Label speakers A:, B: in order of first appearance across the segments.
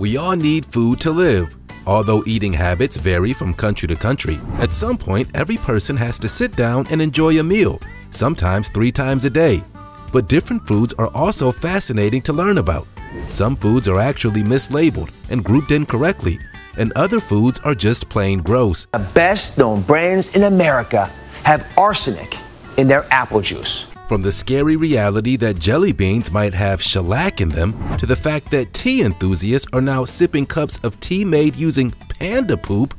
A: We all need food to live. Although eating habits vary from country to country, at some point every person has to sit down and enjoy a meal, sometimes three times a day. But different foods are also fascinating to learn about. Some foods are actually mislabeled and grouped incorrectly, and other foods are just plain gross.
B: The best known brands in America have arsenic in their apple juice.
A: From the scary reality that jelly beans might have shellac in them to the fact that tea enthusiasts are now sipping cups of tea made using panda poop,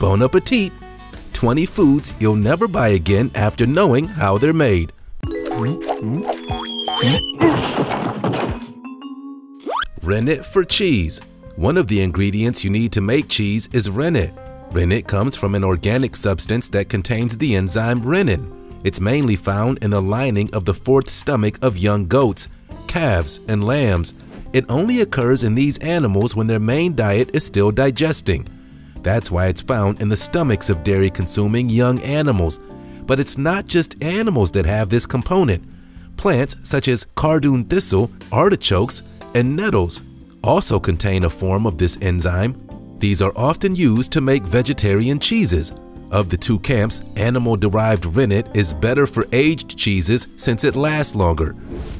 A: bon appetit, 20 foods you'll never buy again after knowing how they're made. Rennet for cheese. One of the ingredients you need to make cheese is rennet. Rennet comes from an organic substance that contains the enzyme rennin. It's mainly found in the lining of the fourth stomach of young goats, calves, and lambs. It only occurs in these animals when their main diet is still digesting. That's why it's found in the stomachs of dairy-consuming young animals. But it's not just animals that have this component. Plants such as cardoon thistle, artichokes, and nettles also contain a form of this enzyme. These are often used to make vegetarian cheeses, of the two camps, animal-derived rennet is better for aged cheeses since it lasts longer.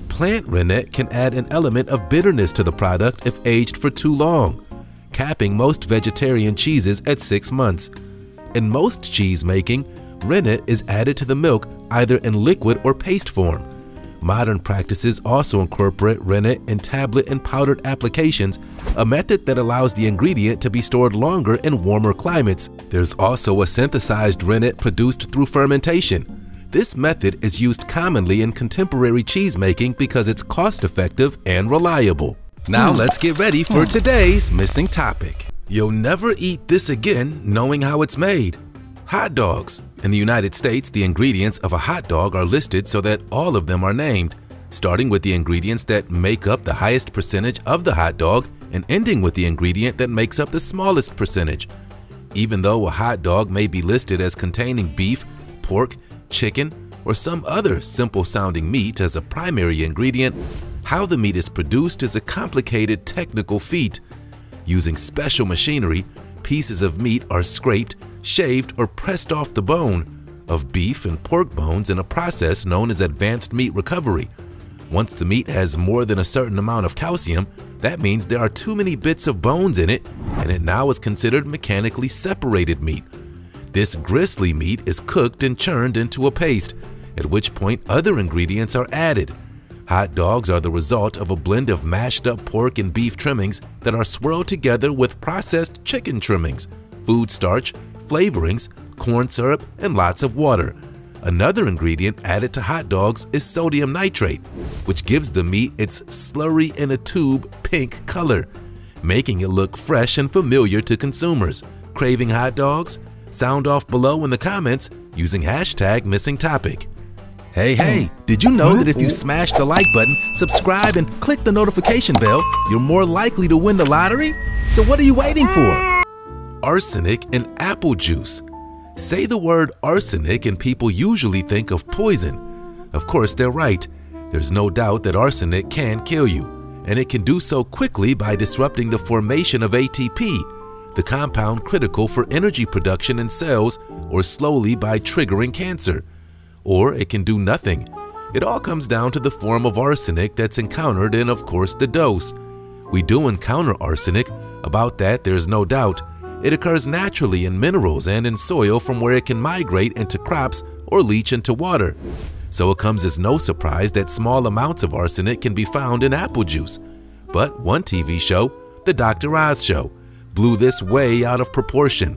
A: Plant rennet can add an element of bitterness to the product if aged for too long, capping most vegetarian cheeses at 6 months. In most cheese making, rennet is added to the milk either in liquid or paste form. Modern practices also incorporate rennet in tablet and powdered applications, a method that allows the ingredient to be stored longer in warmer climates. There's also a synthesized rennet produced through fermentation. This method is used commonly in contemporary cheese making because it's cost-effective and reliable. Now hmm. let's get ready for today's missing topic. You'll never eat this again knowing how it's made. Hot dogs. In the United States, the ingredients of a hot dog are listed so that all of them are named, starting with the ingredients that make up the highest percentage of the hot dog and ending with the ingredient that makes up the smallest percentage. Even though a hot dog may be listed as containing beef, pork, chicken, or some other simple sounding meat as a primary ingredient, how the meat is produced is a complicated technical feat. Using special machinery, pieces of meat are scraped, shaved, or pressed off the bone of beef and pork bones in a process known as advanced meat recovery. Once the meat has more than a certain amount of calcium, that means there are too many bits of bones in it and it now is considered mechanically separated meat. This gristly meat is cooked and churned into a paste, at which point other ingredients are added. Hot dogs are the result of a blend of mashed up pork and beef trimmings that are swirled together with processed chicken trimmings, food starch, flavorings, corn syrup, and lots of water. Another ingredient added to hot dogs is sodium nitrate, which gives the meat its slurry in a tube pink color, making it look fresh and familiar to consumers. Craving hot dogs? Sound off below in the comments using hashtag missing topic. Hey, hey, did you know that if you smash the like button, subscribe, and click the notification bell, you're more likely to win the lottery? So what are you waiting for? Arsenic in apple juice. Say the word arsenic and people usually think of poison. Of course, they're right. There's no doubt that arsenic can kill you, and it can do so quickly by disrupting the formation of ATP, the compound critical for energy production in cells, or slowly by triggering cancer. Or it can do nothing. It all comes down to the form of arsenic that's encountered and, of course, the dose. We do encounter arsenic, about that there's no doubt, it occurs naturally in minerals and in soil from where it can migrate into crops or leach into water. So it comes as no surprise that small amounts of arsenic can be found in apple juice. But one TV show, The Dr. Oz Show, blew this way out of proportion.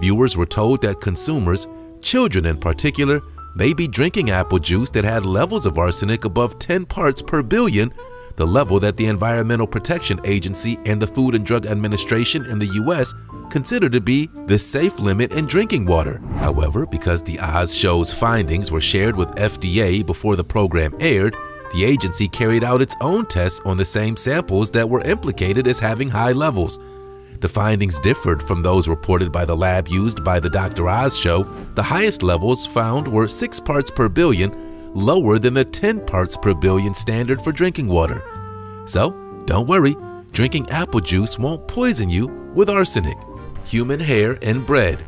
A: Viewers were told that consumers, children in particular, may be drinking apple juice that had levels of arsenic above 10 parts per billion the level that the Environmental Protection Agency and the Food and Drug Administration in the U.S. consider to be the safe limit in drinking water. However, because the Oz show's findings were shared with FDA before the program aired, the agency carried out its own tests on the same samples that were implicated as having high levels. The findings differed from those reported by the lab used by the Dr. Oz show. The highest levels found were 6 parts per billion, lower than the 10 parts per billion standard for drinking water. So, don't worry, drinking apple juice won't poison you with arsenic. Human hair and bread.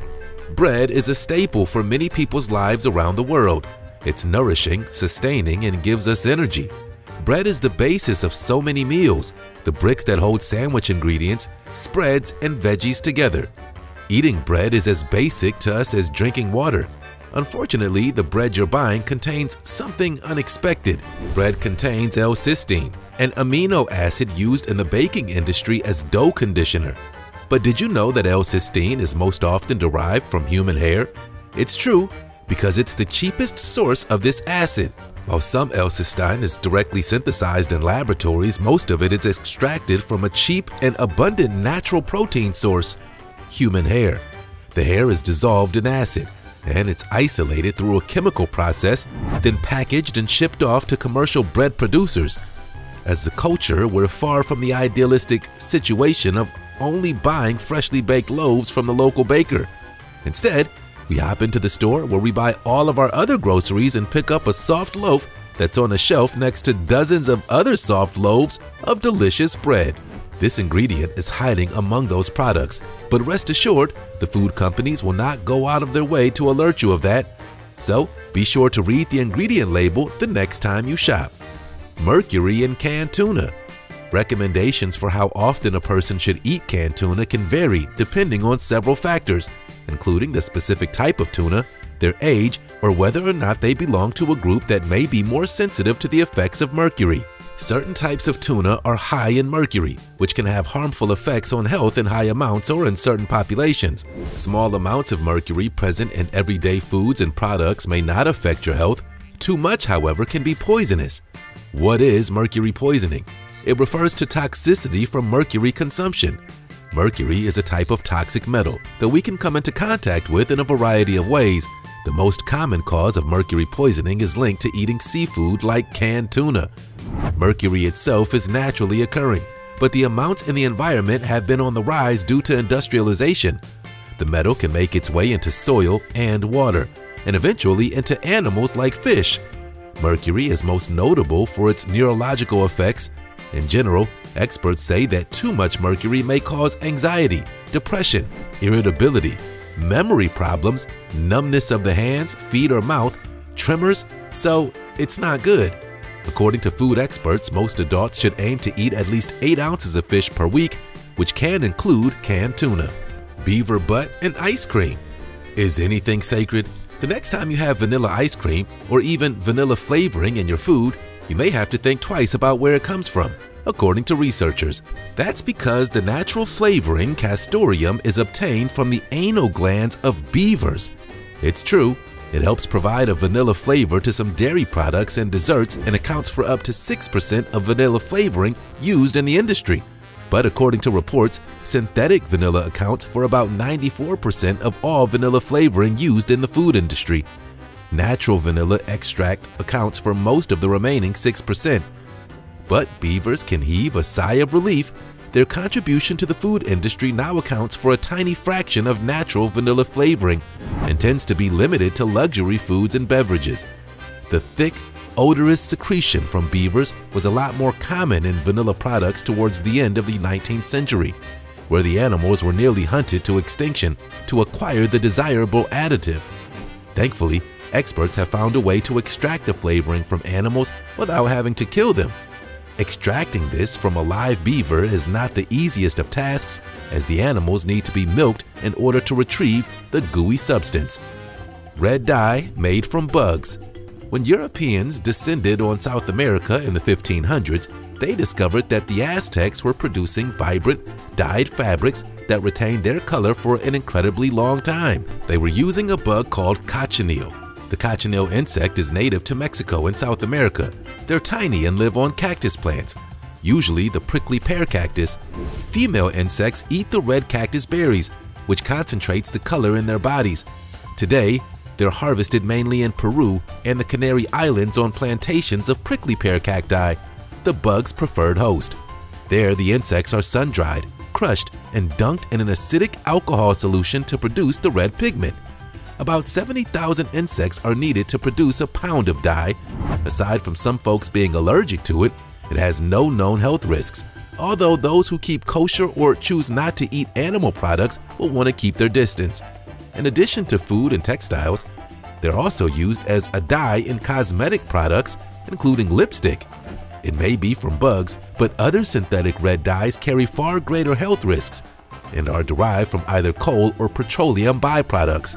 A: Bread is a staple for many people's lives around the world. It's nourishing, sustaining, and gives us energy. Bread is the basis of so many meals, the bricks that hold sandwich ingredients, spreads, and veggies together. Eating bread is as basic to us as drinking water. Unfortunately, the bread you're buying contains something unexpected. Bread contains L-cysteine, an amino acid used in the baking industry as dough conditioner. But did you know that L-cysteine is most often derived from human hair? It's true, because it's the cheapest source of this acid. While some L-cysteine is directly synthesized in laboratories, most of it is extracted from a cheap and abundant natural protein source, human hair. The hair is dissolved in acid, and it's isolated through a chemical process, then packaged and shipped off to commercial bread producers. As a culture, we're far from the idealistic situation of only buying freshly baked loaves from the local baker. Instead, we hop into the store where we buy all of our other groceries and pick up a soft loaf that's on a shelf next to dozens of other soft loaves of delicious bread. This ingredient is hiding among those products, but rest assured, the food companies will not go out of their way to alert you of that. So be sure to read the ingredient label the next time you shop. Mercury in canned tuna. Recommendations for how often a person should eat canned tuna can vary depending on several factors, including the specific type of tuna, their age, or whether or not they belong to a group that may be more sensitive to the effects of mercury. Certain types of tuna are high in mercury, which can have harmful effects on health in high amounts or in certain populations. Small amounts of mercury present in everyday foods and products may not affect your health. Too much, however, can be poisonous. What is mercury poisoning? It refers to toxicity from mercury consumption. Mercury is a type of toxic metal that we can come into contact with in a variety of ways. The most common cause of mercury poisoning is linked to eating seafood like canned tuna. Mercury itself is naturally occurring, but the amounts in the environment have been on the rise due to industrialization. The metal can make its way into soil and water, and eventually into animals like fish. Mercury is most notable for its neurological effects. In general, Experts say that too much mercury may cause anxiety, depression, irritability, memory problems, numbness of the hands, feet, or mouth, tremors, so it's not good. According to food experts, most adults should aim to eat at least 8 ounces of fish per week, which can include canned tuna. Beaver butt and ice cream. Is anything sacred? The next time you have vanilla ice cream or even vanilla flavoring in your food, you may have to think twice about where it comes from according to researchers. That's because the natural flavoring castoreum is obtained from the anal glands of beavers. It's true, it helps provide a vanilla flavor to some dairy products and desserts and accounts for up to 6% of vanilla flavoring used in the industry. But according to reports, synthetic vanilla accounts for about 94% of all vanilla flavoring used in the food industry. Natural vanilla extract accounts for most of the remaining 6%. But beavers can heave a sigh of relief. Their contribution to the food industry now accounts for a tiny fraction of natural vanilla flavoring and tends to be limited to luxury foods and beverages. The thick, odorous secretion from beavers was a lot more common in vanilla products towards the end of the 19th century, where the animals were nearly hunted to extinction to acquire the desirable additive. Thankfully, experts have found a way to extract the flavoring from animals without having to kill them Extracting this from a live beaver is not the easiest of tasks as the animals need to be milked in order to retrieve the gooey substance. Red dye made from bugs. When Europeans descended on South America in the 1500s, they discovered that the Aztecs were producing vibrant, dyed fabrics that retained their color for an incredibly long time. They were using a bug called cochineal, the cochineal insect is native to Mexico and South America. They're tiny and live on cactus plants, usually the prickly pear cactus. Female insects eat the red cactus berries, which concentrates the color in their bodies. Today, they're harvested mainly in Peru and the Canary Islands on plantations of prickly pear cacti, the bug's preferred host. There, the insects are sun-dried, crushed, and dunked in an acidic alcohol solution to produce the red pigment. About 70,000 insects are needed to produce a pound of dye. Aside from some folks being allergic to it, it has no known health risks. although those who keep kosher or choose not to eat animal products will want to keep their distance. In addition to food and textiles, they're also used as a dye in cosmetic products, including lipstick. It may be from bugs, but other synthetic red dyes carry far greater health risks and are derived from either coal or petroleum byproducts.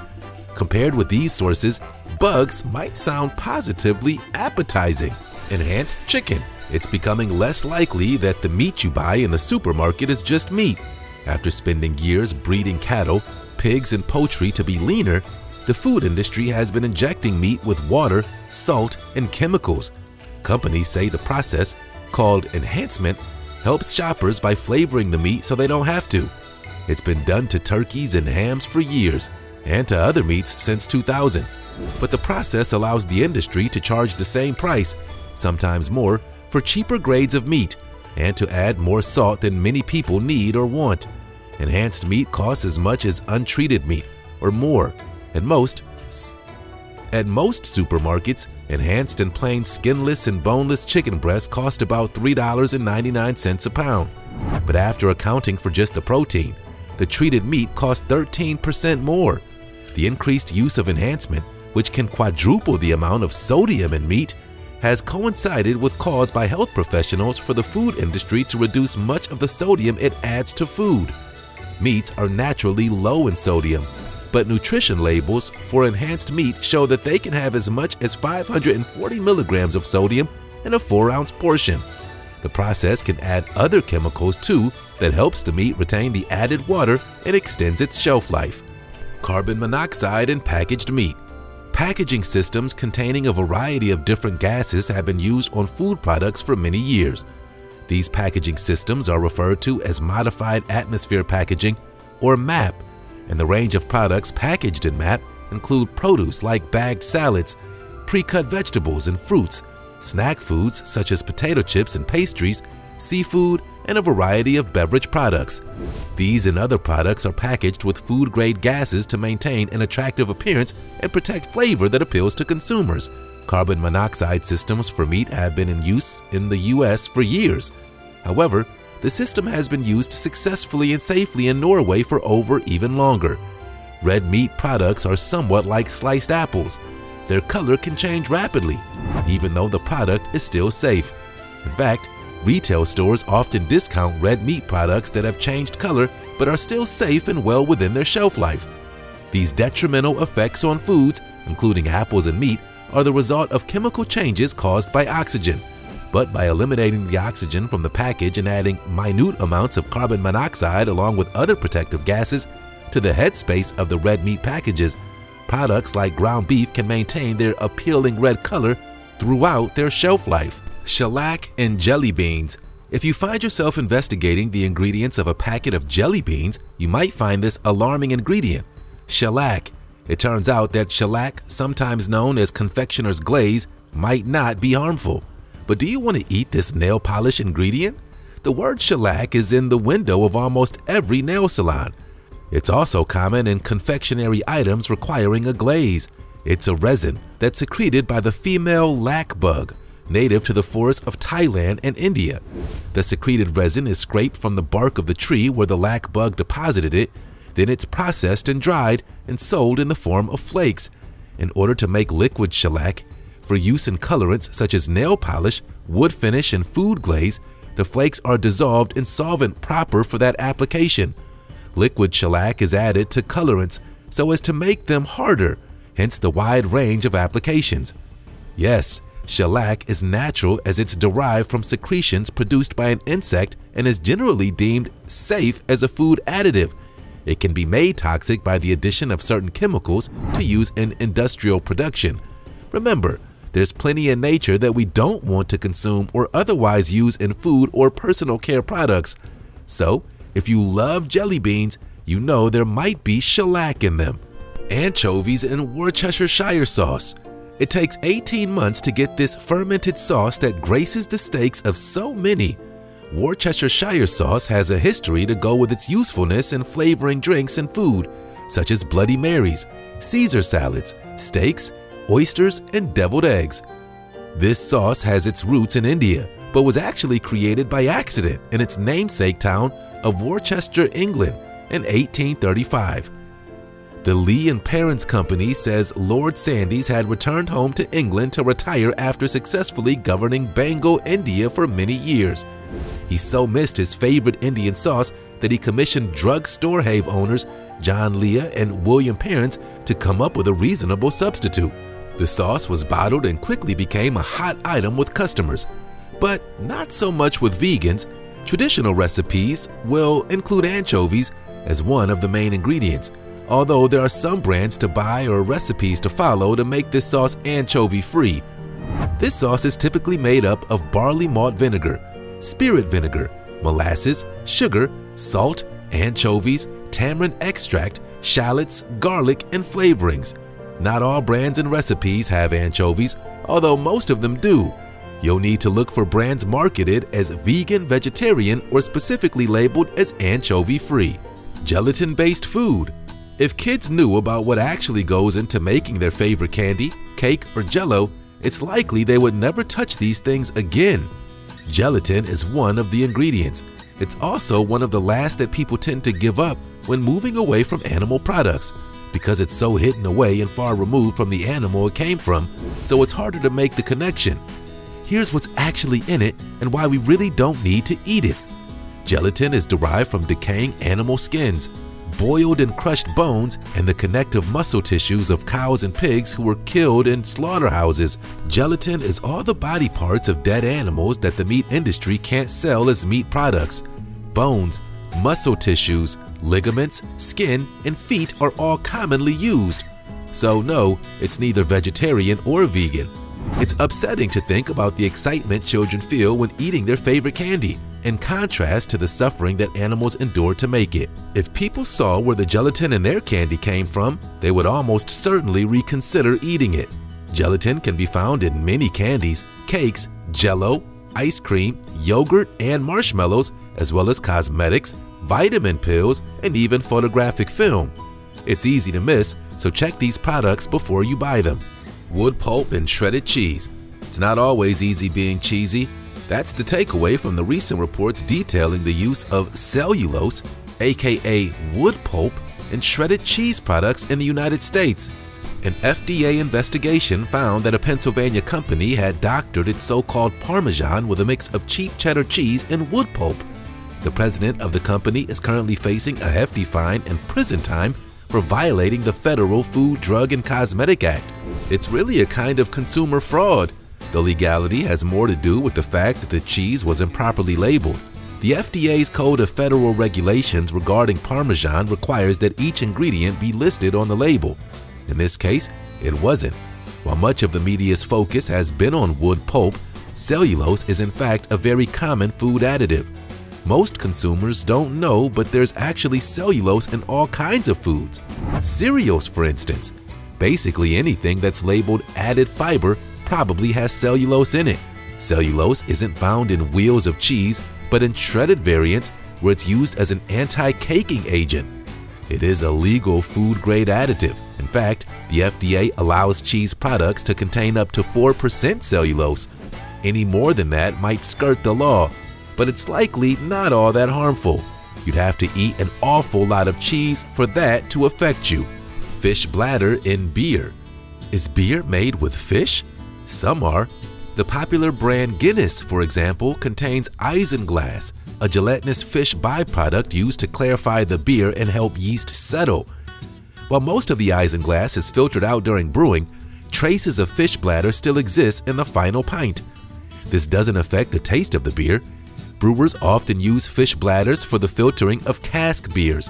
A: Compared with these sources, bugs might sound positively appetizing. Enhanced chicken. It's becoming less likely that the meat you buy in the supermarket is just meat. After spending years breeding cattle, pigs, and poultry to be leaner, the food industry has been injecting meat with water, salt, and chemicals. Companies say the process, called enhancement, helps shoppers by flavoring the meat so they don't have to. It's been done to turkeys and hams for years, and to other meats since 2000. But the process allows the industry to charge the same price, sometimes more, for cheaper grades of meat, and to add more salt than many people need or want. Enhanced meat costs as much as untreated meat, or more, at most. At most supermarkets, enhanced and plain skinless and boneless chicken breasts cost about $3.99 a pound. But after accounting for just the protein, the treated meat costs 13% more. The increased use of enhancement, which can quadruple the amount of sodium in meat, has coincided with calls by health professionals for the food industry to reduce much of the sodium it adds to food. Meats are naturally low in sodium, but nutrition labels for enhanced meat show that they can have as much as 540 milligrams of sodium in a 4-ounce portion. The process can add other chemicals too that helps the meat retain the added water and extends its shelf life. Carbon monoxide in packaged meat. Packaging systems containing a variety of different gases have been used on food products for many years. These packaging systems are referred to as modified atmosphere packaging or MAP, and the range of products packaged in MAP include produce like bagged salads, pre-cut vegetables and fruits, snack foods such as potato chips and pastries, seafood, and a variety of beverage products. These and other products are packaged with food-grade gases to maintain an attractive appearance and protect flavor that appeals to consumers. Carbon monoxide systems for meat have been in use in the US for years. However, the system has been used successfully and safely in Norway for over even longer. Red meat products are somewhat like sliced apples. Their color can change rapidly, even though the product is still safe. In fact, Retail stores often discount red meat products that have changed color but are still safe and well within their shelf life. These detrimental effects on foods, including apples and meat, are the result of chemical changes caused by oxygen. But by eliminating the oxygen from the package and adding minute amounts of carbon monoxide along with other protective gases to the headspace of the red meat packages, products like ground beef can maintain their appealing red color throughout their shelf life. Shellac and jelly beans. If you find yourself investigating the ingredients of a packet of jelly beans, you might find this alarming ingredient, shellac. It turns out that shellac, sometimes known as confectioner's glaze, might not be harmful. But do you want to eat this nail polish ingredient? The word shellac is in the window of almost every nail salon. It's also common in confectionery items requiring a glaze. It's a resin that's secreted by the female lac bug, native to the forests of Thailand and India. The secreted resin is scraped from the bark of the tree where the lac bug deposited it, then it's processed and dried and sold in the form of flakes. In order to make liquid shellac, for use in colorants such as nail polish, wood finish, and food glaze, the flakes are dissolved in solvent proper for that application. Liquid shellac is added to colorants so as to make them harder, hence the wide range of applications. Yes, Shellac is natural as it's derived from secretions produced by an insect and is generally deemed safe as a food additive. It can be made toxic by the addition of certain chemicals to use in industrial production. Remember, there's plenty in nature that we don't want to consume or otherwise use in food or personal care products. So, if you love jelly beans, you know there might be shellac in them. Anchovies in Worcestershire sauce. It takes 18 months to get this fermented sauce that graces the steaks of so many. Worcestershire sauce has a history to go with its usefulness in flavoring drinks and food, such as Bloody Marys, Caesar salads, steaks, oysters, and deviled eggs. This sauce has its roots in India, but was actually created by accident in its namesake town of Worcester, England in 1835. The Lea and Perrins Company says Lord Sandys had returned home to England to retire after successfully governing Bengal, India for many years. He so missed his favorite Indian sauce that he commissioned drug store have owners John Lea and William Perrins to come up with a reasonable substitute. The sauce was bottled and quickly became a hot item with customers. But not so much with vegans. Traditional recipes will include anchovies as one of the main ingredients, although there are some brands to buy or recipes to follow to make this sauce anchovy-free. This sauce is typically made up of barley malt vinegar, spirit vinegar, molasses, sugar, salt, anchovies, tamarind extract, shallots, garlic, and flavorings. Not all brands and recipes have anchovies, although most of them do. You'll need to look for brands marketed as vegan, vegetarian, or specifically labeled as anchovy-free. Gelatin-based food if kids knew about what actually goes into making their favorite candy, cake, or jello, it's likely they would never touch these things again. Gelatin is one of the ingredients. It's also one of the last that people tend to give up when moving away from animal products because it's so hidden away and far removed from the animal it came from, so it's harder to make the connection. Here's what's actually in it and why we really don't need to eat it. Gelatin is derived from decaying animal skins, boiled and crushed bones, and the connective muscle tissues of cows and pigs who were killed in slaughterhouses. Gelatin is all the body parts of dead animals that the meat industry can't sell as meat products. Bones, muscle tissues, ligaments, skin, and feet are all commonly used. So no, it's neither vegetarian or vegan. It's upsetting to think about the excitement children feel when eating their favorite candy in contrast to the suffering that animals endure to make it. If people saw where the gelatin in their candy came from, they would almost certainly reconsider eating it. Gelatin can be found in many candies, cakes, jello, ice cream, yogurt, and marshmallows, as well as cosmetics, vitamin pills, and even photographic film. It's easy to miss, so check these products before you buy them. Wood pulp and shredded cheese. It's not always easy being cheesy, that's the takeaway from the recent reports detailing the use of cellulose, aka wood pulp, in shredded cheese products in the United States. An FDA investigation found that a Pennsylvania company had doctored its so-called Parmesan with a mix of cheap cheddar cheese and wood pulp. The president of the company is currently facing a hefty fine and prison time for violating the Federal Food, Drug, and Cosmetic Act. It's really a kind of consumer fraud the legality has more to do with the fact that the cheese was improperly labeled. The FDA's Code of Federal Regulations regarding Parmesan requires that each ingredient be listed on the label. In this case, it wasn't. While much of the media's focus has been on wood pulp, cellulose is in fact a very common food additive. Most consumers don't know, but there's actually cellulose in all kinds of foods. Cereals, for instance. Basically anything that's labeled added fiber probably has cellulose in it. Cellulose isn't found in wheels of cheese, but in shredded variants where it's used as an anti-caking agent. It is a legal food-grade additive. In fact, the FDA allows cheese products to contain up to 4% cellulose. Any more than that might skirt the law, but it's likely not all that harmful. You'd have to eat an awful lot of cheese for that to affect you. Fish bladder in beer. Is beer made with fish? Some are. The popular brand Guinness, for example, contains isinglass, a gelatinous fish byproduct used to clarify the beer and help yeast settle. While most of the isinglass is filtered out during brewing, traces of fish bladder still exist in the final pint. This doesn't affect the taste of the beer. Brewers often use fish bladders for the filtering of cask beers.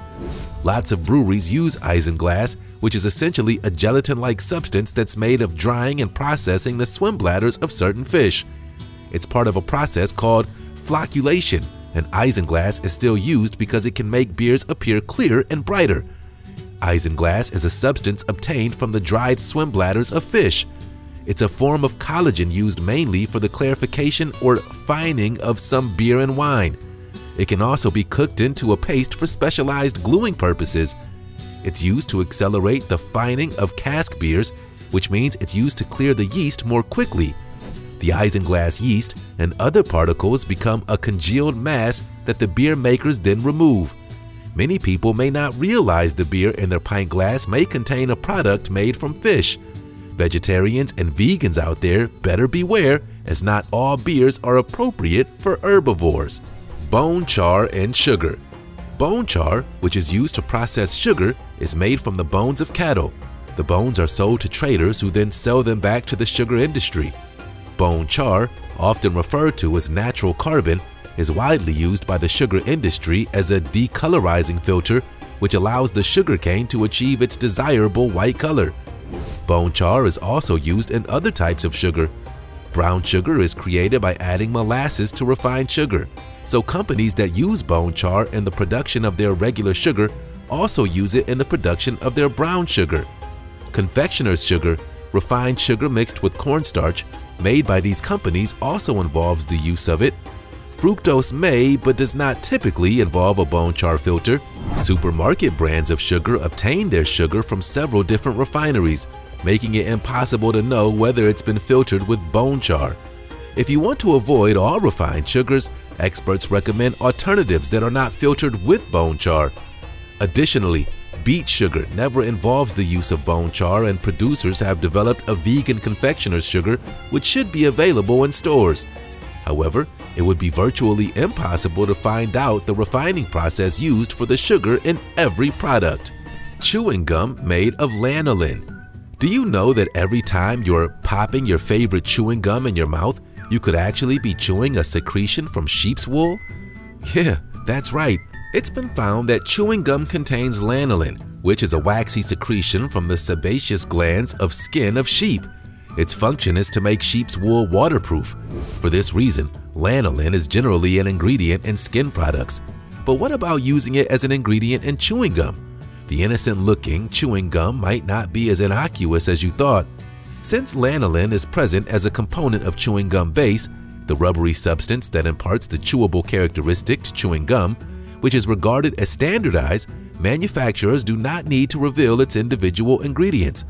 A: Lots of breweries use isinglass which is essentially a gelatin-like substance that's made of drying and processing the swim bladders of certain fish. It's part of a process called flocculation, and isinglass is still used because it can make beers appear clearer and brighter. Isinglass is a substance obtained from the dried swim bladders of fish. It's a form of collagen used mainly for the clarification or fining of some beer and wine. It can also be cooked into a paste for specialized gluing purposes. It's used to accelerate the fining of cask beers, which means it's used to clear the yeast more quickly. The isinglass yeast and other particles become a congealed mass that the beer makers then remove. Many people may not realize the beer in their pint glass may contain a product made from fish. Vegetarians and vegans out there better beware as not all beers are appropriate for herbivores. Bone char and sugar. Bone char, which is used to process sugar, is made from the bones of cattle. The bones are sold to traders who then sell them back to the sugar industry. Bone char, often referred to as natural carbon, is widely used by the sugar industry as a decolorizing filter which allows the sugar cane to achieve its desirable white color. Bone char is also used in other types of sugar. Brown sugar is created by adding molasses to refined sugar, so companies that use bone char in the production of their regular sugar also use it in the production of their brown sugar. Confectioner's sugar, refined sugar mixed with cornstarch, made by these companies also involves the use of it. Fructose may, but does not typically involve a bone char filter. Supermarket brands of sugar obtain their sugar from several different refineries, making it impossible to know whether it's been filtered with bone char. If you want to avoid all refined sugars, experts recommend alternatives that are not filtered with bone char. Additionally, beet sugar never involves the use of bone char and producers have developed a vegan confectioner's sugar which should be available in stores. However, it would be virtually impossible to find out the refining process used for the sugar in every product. Chewing gum made of lanolin. Do you know that every time you're popping your favorite chewing gum in your mouth, you could actually be chewing a secretion from sheep's wool? Yeah, that's right. It's been found that chewing gum contains lanolin, which is a waxy secretion from the sebaceous glands of skin of sheep. Its function is to make sheep's wool waterproof. For this reason, lanolin is generally an ingredient in skin products. But what about using it as an ingredient in chewing gum? The innocent-looking chewing gum might not be as innocuous as you thought. Since lanolin is present as a component of chewing gum base, the rubbery substance that imparts the chewable characteristic to chewing gum, which is regarded as standardized, manufacturers do not need to reveal its individual ingredients.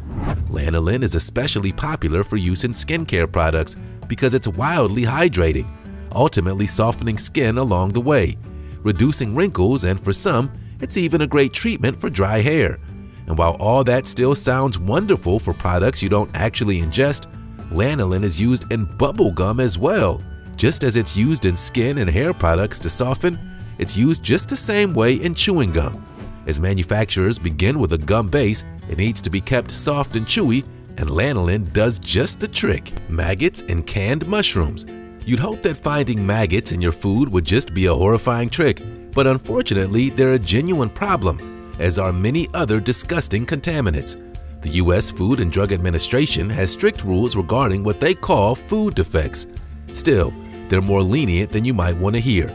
A: Lanolin is especially popular for use in skincare products because it's wildly hydrating, ultimately softening skin along the way, reducing wrinkles, and for some, it's even a great treatment for dry hair. And while all that still sounds wonderful for products you don't actually ingest, lanolin is used in bubble gum as well. Just as it's used in skin and hair products to soften, it's used just the same way in chewing gum. As manufacturers begin with a gum base, it needs to be kept soft and chewy, and lanolin does just the trick. Maggots and canned mushrooms. You'd hope that finding maggots in your food would just be a horrifying trick, but unfortunately they're a genuine problem, as are many other disgusting contaminants. The U.S. Food and Drug Administration has strict rules regarding what they call food defects. Still, they're more lenient than you might want to hear.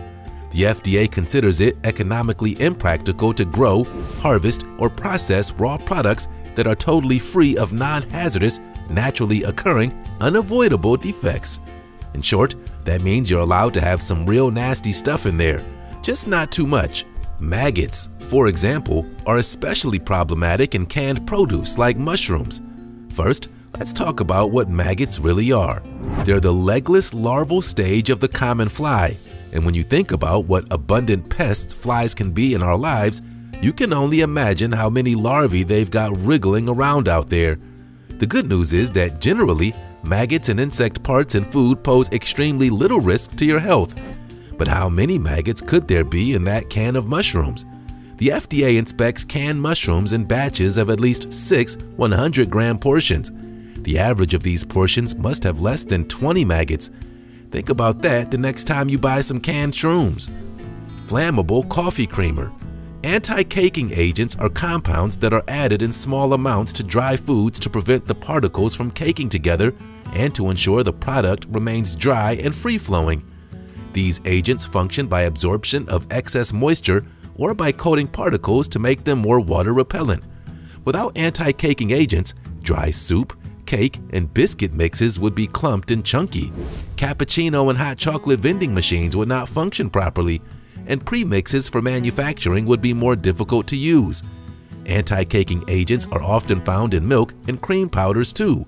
A: The FDA considers it economically impractical to grow, harvest, or process raw products that are totally free of non-hazardous, naturally occurring, unavoidable defects. In short, that means you're allowed to have some real nasty stuff in there, just not too much. Maggots, for example, are especially problematic in canned produce like mushrooms. First, let's talk about what maggots really are. They're the legless larval stage of the common fly, and when you think about what abundant pests flies can be in our lives, you can only imagine how many larvae they've got wriggling around out there. The good news is that generally, maggots and insect parts in food pose extremely little risk to your health. But how many maggots could there be in that can of mushrooms? The FDA inspects canned mushrooms in batches of at least six 100 gram portions. The average of these portions must have less than 20 maggots, Think about that the next time you buy some canned shrooms. Flammable coffee creamer. Anti-caking agents are compounds that are added in small amounts to dry foods to prevent the particles from caking together and to ensure the product remains dry and free-flowing. These agents function by absorption of excess moisture or by coating particles to make them more water repellent. Without anti-caking agents, dry soup, cake and biscuit mixes would be clumped and chunky. Cappuccino and hot chocolate vending machines would not function properly, and premixes for manufacturing would be more difficult to use. Anti-caking agents are often found in milk and cream powders too.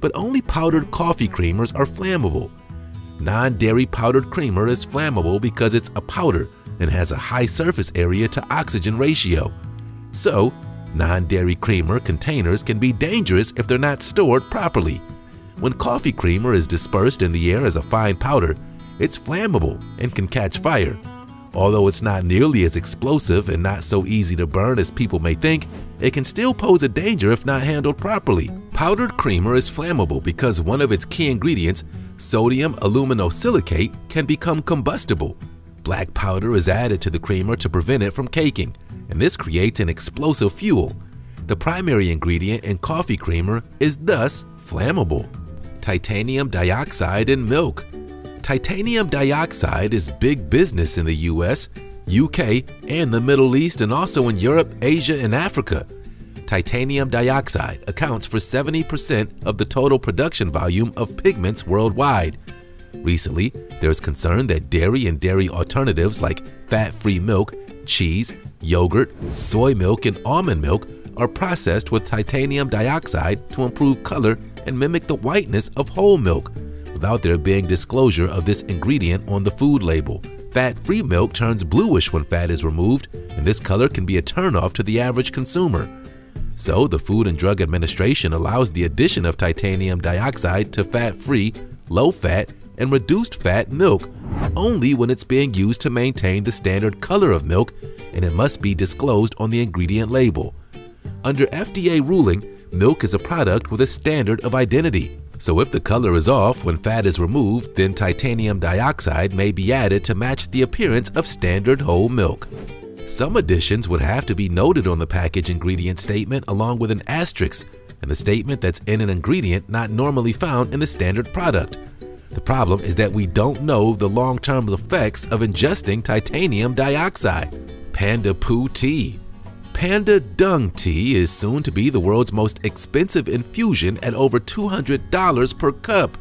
A: but only powdered coffee creamers are flammable. Non-dairy powdered creamer is flammable because it's a powder and has a high surface area to oxygen ratio. So, non-dairy creamer containers can be dangerous if they're not stored properly. When coffee creamer is dispersed in the air as a fine powder, it's flammable and can catch fire. Although it's not nearly as explosive and not so easy to burn as people may think, it can still pose a danger if not handled properly. Powdered creamer is flammable because one of its key ingredients, sodium aluminosilicate, can become combustible. Black powder is added to the creamer to prevent it from caking, and this creates an explosive fuel. The primary ingredient in coffee creamer is thus flammable. Titanium dioxide in milk Titanium dioxide is big business in the US, UK, and the Middle East and also in Europe, Asia, and Africa. Titanium dioxide accounts for 70% of the total production volume of pigments worldwide. Recently, there is concern that dairy and dairy alternatives like fat-free milk, cheese, yogurt, soy milk, and almond milk are processed with titanium dioxide to improve color and mimic the whiteness of whole milk without there being disclosure of this ingredient on the food label. Fat-free milk turns bluish when fat is removed, and this color can be a turnoff to the average consumer. So, the Food and Drug Administration allows the addition of titanium dioxide to fat-free, low-fat, and reduced-fat milk only when it's being used to maintain the standard color of milk and it must be disclosed on the ingredient label. Under FDA ruling, milk is a product with a standard of identity. So if the color is off when fat is removed, then titanium dioxide may be added to match the appearance of standard whole milk. Some additions would have to be noted on the package ingredient statement along with an asterisk and the statement that's in an ingredient not normally found in the standard product. The problem is that we don't know the long-term effects of ingesting titanium dioxide. Panda Poo Tea Panda Dung Tea is soon to be the world's most expensive infusion at over $200 per cup.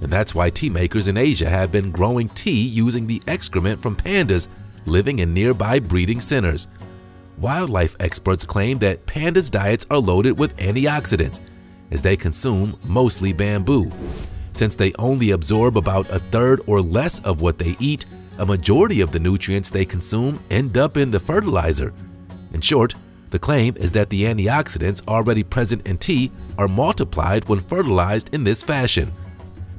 A: And that's why tea makers in Asia have been growing tea using the excrement from pandas living in nearby breeding centers. Wildlife experts claim that pandas' diets are loaded with antioxidants, as they consume mostly bamboo. Since they only absorb about a third or less of what they eat, a majority of the nutrients they consume end up in the fertilizer, in short, the claim is that the antioxidants already present in tea are multiplied when fertilized in this fashion.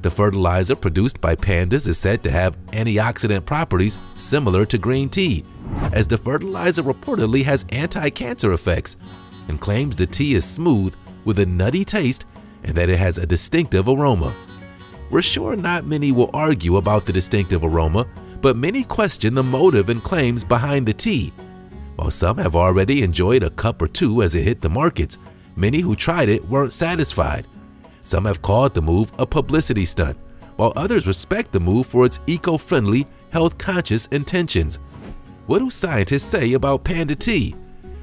A: The fertilizer produced by pandas is said to have antioxidant properties similar to green tea, as the fertilizer reportedly has anti-cancer effects, and claims the tea is smooth with a nutty taste and that it has a distinctive aroma. We're sure not many will argue about the distinctive aroma, but many question the motive and claims behind the tea while some have already enjoyed a cup or two as it hit the markets, many who tried it weren't satisfied. Some have called the move a publicity stunt, while others respect the move for its eco-friendly, health-conscious intentions. What do scientists say about panda tea?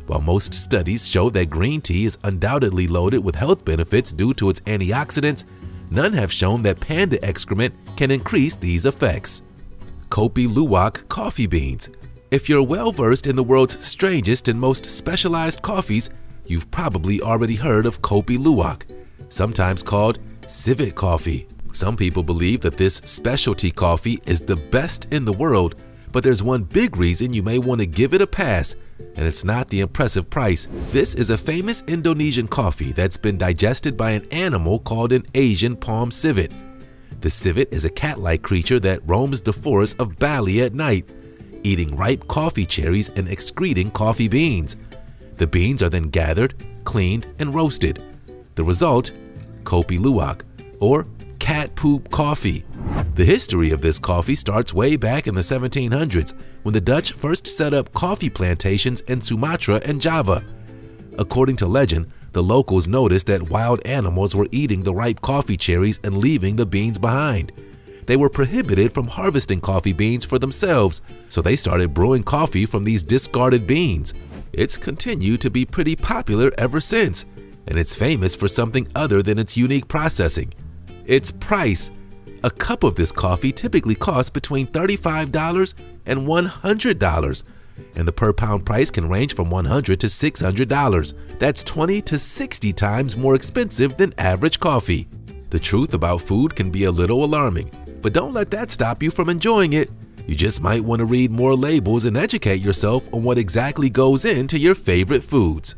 A: While most studies show that green tea is undoubtedly loaded with health benefits due to its antioxidants, none have shown that panda excrement can increase these effects. Kopi Luwak coffee beans if you're well versed in the world's strangest and most specialized coffees, you've probably already heard of Kopi Luwak, sometimes called civet coffee. Some people believe that this specialty coffee is the best in the world, but there's one big reason you may want to give it a pass, and it's not the impressive price. This is a famous Indonesian coffee that's been digested by an animal called an Asian palm civet. The civet is a cat-like creature that roams the forests of Bali at night eating ripe coffee cherries and excreting coffee beans. The beans are then gathered, cleaned, and roasted. The result? Kopi Luwak, or cat poop coffee. The history of this coffee starts way back in the 1700s when the Dutch first set up coffee plantations in Sumatra and Java. According to legend, the locals noticed that wild animals were eating the ripe coffee cherries and leaving the beans behind they were prohibited from harvesting coffee beans for themselves, so they started brewing coffee from these discarded beans. It's continued to be pretty popular ever since, and it's famous for something other than its unique processing. Its price. A cup of this coffee typically costs between $35 and $100, and the per pound price can range from 100 to $600. That's 20 to 60 times more expensive than average coffee. The truth about food can be a little alarming, but don't let that stop you from enjoying it. You just might want to read more labels and educate yourself on what exactly goes into your favorite foods.